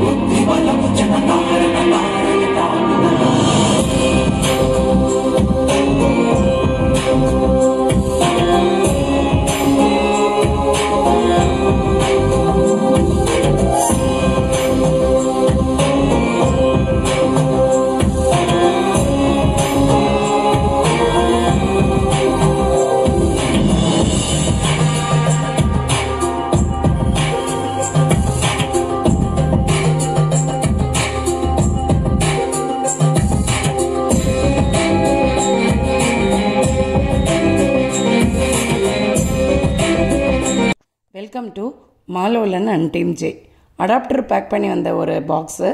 बुद्धिबलं जनतारणतारणता welcome to Malolan and team J adapter pack பண்ணி வந்த ஒரு பாக்ஸு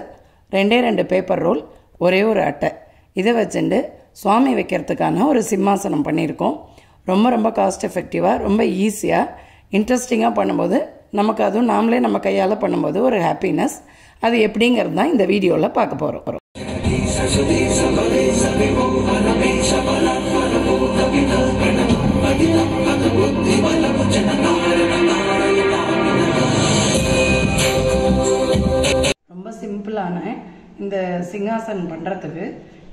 ரெண்டே ரெண்டு பேப்பர் ரோல் ஒரே ஒரு அட்டை இதை வச்சுட்டு சுவாமி வைக்கிறதுக்கான ஒரு சிம்மாசனம் பண்ணியிருக்கோம் ரொம்ப ரொம்ப காஸ்ட் எஃபெக்டிவாக ரொம்ப ஈஸியாக இன்ட்ரெஸ்டிங்காக பண்ணும்போது நமக்கு அதுவும் நாமளே நம்ம கையால் பண்ணும்போது ஒரு ஹாப்பினஸ் அது எப்படிங்கிறது தான் இந்த வீடியோவில் பார்க்க போகிறோம் சிம்பிளான இந்த சிங்காசன் பண்ணுறதுக்கு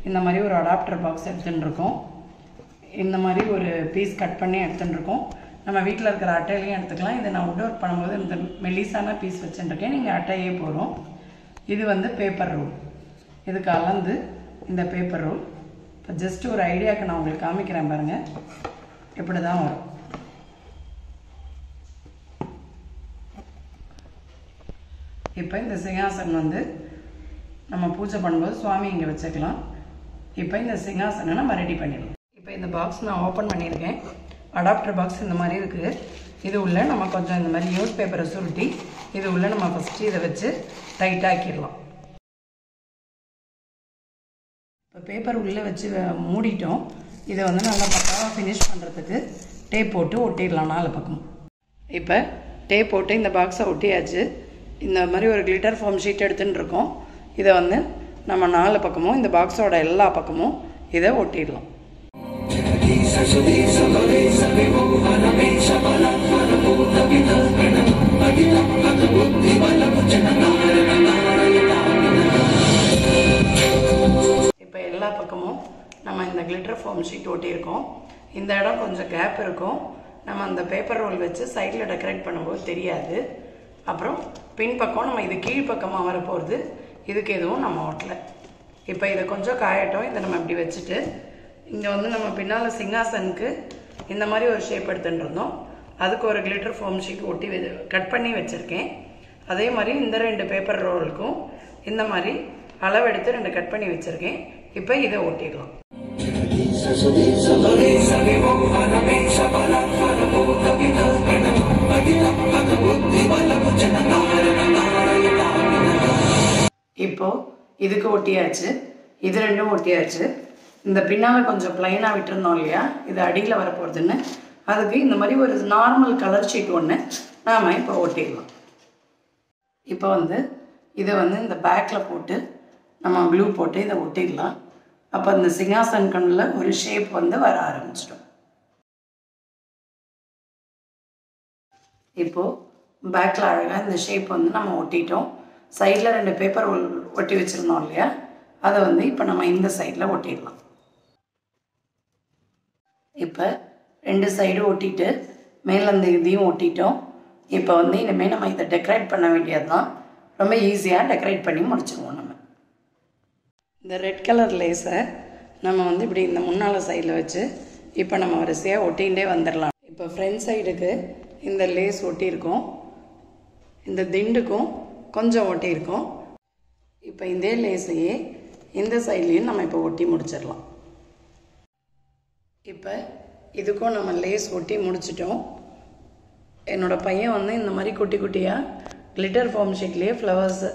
இந்த மாதிரி ஒரு அடாப்டர் பாக்ஸ் எடுத்துட்டுருக்கோம். இந்த மாதிரி ஒரு பீஸ் கட் பண்ணி எடுத்துட்டுருக்கோம். நம்ம வீட்டில் இருக்கிற அட்டையிலையும் எடுத்துக்கலாம். இதை நான் உட் ஒர்க் பண்ணும்போது இந்த மெலிசான பீஸ் வச்சுட்டுருக்கேன். நீங்கள் அட்டையே போகிறோம் இது வந்து பேப்பர் ரோல் இது கலந்து இந்த பேப்பர் ரோல் இப்போ ஜஸ்ட் ஒரு ஐடியாவுக்கு நான் உங்களுக்கு காமிக்கிறேன் பாருங்கள் இப்படி தான் வரும். இப்போ இந்த சிங்காசன் வந்து நம்ம பூஜை பண்ணும்போது சுவாமி இங்கே வச்சுக்கலாம். இப்போ இந்த சிங்காசனை நம்ம ரெடி பண்ணிடலாம் இப்போ இந்த பாக்ஸ் நான் ஓப்பன் பண்ணியிருக்கேன். அடாப்டர் பாக்ஸ் இந்த மாதிரி இருக்குது இது உள்ளே நம்ம கொஞ்சம் இந்த மாதிரி நியூஸ் பேப்பரை சுருட்டி இது உள்ளே நம்ம ஃபஸ்ட்டு இதை வச்சு டைட்டாக்கிடலாம் இப்போ பேப்பர் உள்ளே வச்சு மூடிட்டோம். இதை வந்து நல்லா பக்காவாக ஃபினிஷ் பண்ணுறதுக்கு டேப் போட்டு ஒட்டிடலாம் நாலு பக்கம் இப்போ டேப் போட்டு இந்த பாக்ஸை ஒட்டியாச்சு. இந்த மாதிரி ஒரு கிளிட்டர் ஃபார்ம் ஷீட் எடுத்துன்னு இருக்கோம் இதை வந்து நம்ம நாலு பக்கமும் இந்த பாக்ஸோட எல்லா பக்கமும் இதை ஒட்டிடலாம். இப்போ எல்லா பக்கமும் நம்ம இந்த கிளிட்டர் ஃபார்ம் ஷீட் ஒட்டியிருக்கோம். இந்த இடம் கொஞ்சம் கேப் இருக்கும். நம்ம அந்த பேப்பர் ரோல் வச்சு சைடில் டெக்கரேட் பண்ணும்போது தெரியாது. அப்புறம் பின்பக்கம் நம்ம இது கீழ்ப்பக்கமாக வரப்போகிறது இதுக்கு எதுவும் நம்ம ஓட்டலை. இப்போ இதை கொஞ்சம் காயட்டும். இதை நம்ம இப்படி வச்சுட்டு இங்கே வந்து நம்ம பின்னால் சிங்காசனுக்கு இந்த மாதிரி ஒரு ஷேப் எடுத்துகிட்டு இருந்தோம். அதுக்கு ஒரு கிளிட்டர் ஃபோம் ஷீட் ஒட்டி கட் பண்ணி வச்சுருக்கேன். அதே மாதிரி இந்த ரெண்டு பேப்பர் ரோலுக்கும் இந்த மாதிரி அளவெடுத்து ரெண்டு கட் பண்ணி வச்சுருக்கேன். இப்போ இதை ஒட்டிடலாம் இப்போது இதுக்கு ஒட்டியாச்சு இது ரெண்டும் ஒட்டியாச்சு. இந்த பின்னால் கொஞ்சம் ப்ளைனாக விட்டுருந்தோம் இல்லையா? இது அடியில் வரப்போகிறதுன்னு அதுக்கு இந்த மாதிரி ஒரு நார்மல் கலர் ஷீட் ஒன்று நாம் இப்போ ஒட்டிடலாம். இப்போ வந்து இதை வந்து இந்த பேக்கில் போட்டு நம்ம க்ளூ போட்டு இதை ஒட்டிடலாம். அப்போ இந்த சிங்காசன் கண்ணில் ஒரு ஷேப் வந்து வர ஆரம்பிச்சிடும். இப்போது பேக்கில் அழகாக இந்த ஷேப் வந்து நம்ம ஒட்டிட்டோம். சைடில் ரெண்டு பேப்பர் ஒட்டி வச்சுருந்தோம் இல்லையா? அதை வந்து இப்போ நம்ம இந்த சைடில் ஒட்டிடலாம். இப்போ ரெண்டு சைடும் ஒட்டிட்டு மேலே அந்த இதையும் ஒட்டிட்டோம். இப்போ வந்து இனிமேல் நம்ம இதை டெக்கரேட் பண்ண வேண்டியது தான் ரொம்ப ஈஸியாக டெக்கரேட் பண்ணி முடிச்சிருவோம் நம்ம. இந்த ரெட் கலர் லேஸை நம்ம வந்து இப்படி இந்த முன்னால் சைடில் வச்சு இப்போ நம்ம வரிசையாக ஒட்டிகிட்டே வந்துடலாம். இப்போ ஃப்ரண்ட் சைடுக்கு இந்த லேஸ் ஒட்டியிருக்கோம். இந்த திண்டுக்கும் கொஞ்சம் ஒட்டியிருக்கோம் இப்போ இதே லேஸையே இந்த சைட்லேயும் நம்ம இப்போ ஒட்டி முடிச்சிடலாம். இப்போ இதுக்கும் நம்ம லேஸ் ஒட்டி முடிச்சிட்டோம். என்னோட பையன் வந்து இந்த மாதிரி குட்டி குட்டியாக கிளிட்டர் ஃபார்ம் ஷீட்லேயே ஃப்ளவர்ஸ்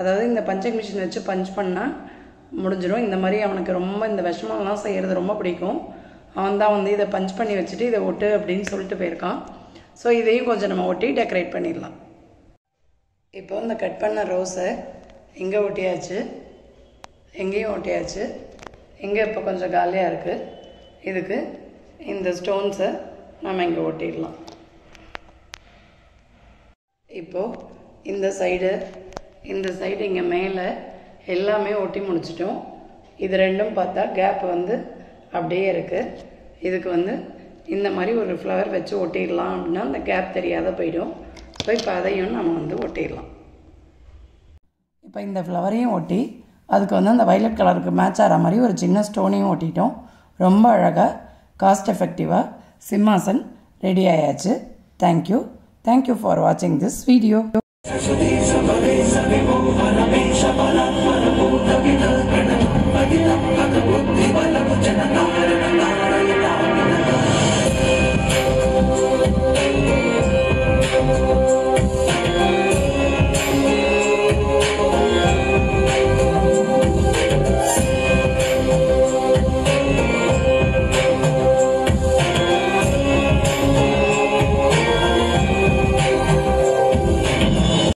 அதாவது இந்த பஞ்சங் மிஷின் வச்சு பஞ்ச் பண்ணால் முடிஞ்சிடும். இந்த மாதிரி அவனுக்கு ரொம்ப இந்த விஷமெல்லாம் செய்கிறது ரொம்ப பிடிக்கும். அவன் தான் வந்து இதை பஞ்ச் பண்ணி வச்சுட்டு இதை ஒட்டு அப்படின்னு சொல்லிட்டு போயிருக்கான். ஸோ இதையும் கொஞ்சம் நம்ம ஒட்டி டெக்கரேட் பண்ணிடலாம். இப்போ இந்த கட் பண்ண ரோஸை எங்கே ஒட்டியாச்சு எங்கேயும் ஒட்டியாச்சு. இங்கே இப்போ கொஞ்சம் காலியாக இருக்குது இதுக்கு இந்த ஸ்டோன்ஸை நம்ம இங்கே ஒட்டிடலாம். இப்போது இந்த சைடு இந்த சைடு இங்கே மேலே எல்லாமே ஒட்டி முடிச்சிட்டோம். இது ரெண்டும் பார்த்தா கேப் வந்து அப்படியே இருக்குது இதுக்கு வந்து இந்த மாதிரி ஒரு ஃப்ளவர் வச்சு ஒட்டிடலாம் அப்படின்னா அந்த கேப் தெரியாத போயிடும். இப்போ இப்போ அதையும் நம்ம வந்து ஒட்டிடலாம். இப்போ இந்த ஃப்ளவரையும் ஒட்டி அதுக்கு வந்து அந்த வைலட் கலருக்கு மேட்ச் ஆகிற மாதிரி ஒரு சின்ன ஸ்டோனையும் ஒட்டிட்டோம். ரொம்ப அழகாக காஸ்ட் எஃபெக்டிவாக சிம்மாசன் ரெடி ஆயாச்சு. Thank you thank you for வாட்சிங் திஸ் வீடியோ